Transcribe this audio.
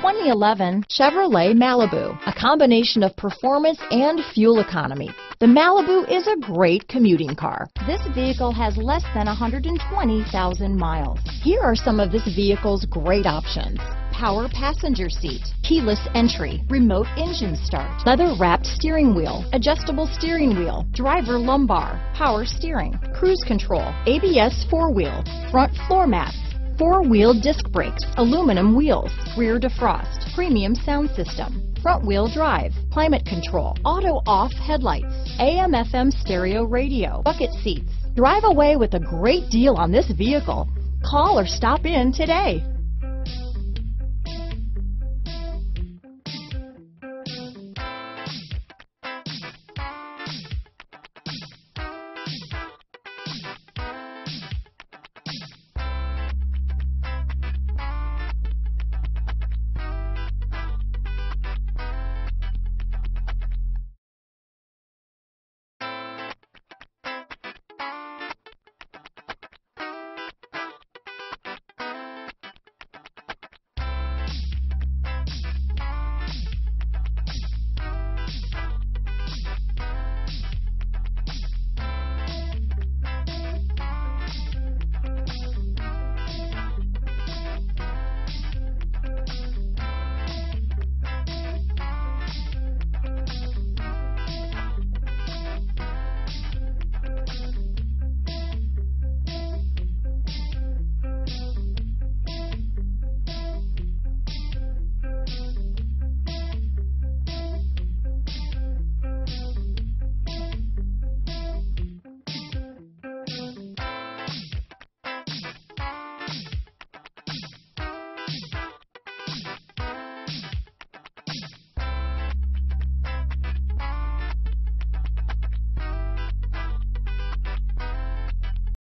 2011 Chevrolet Malibu, a combination of performance and fuel economy. The Malibu is a great commuting car. This vehicle has less than 120,000 miles. Here are some of this vehicle's great options. Power passenger seat, keyless entry, remote engine start, leather wrapped steering wheel, adjustable steering wheel, driver lumbar, power steering, cruise control, ABS four wheel, front floor mats, four-wheel disc brakes, aluminum wheels, rear defrost, premium sound system, front-wheel drive, climate control, auto-off headlights, AM-FM stereo radio, bucket seats. Drive away with a great deal on this vehicle. Call or stop in today.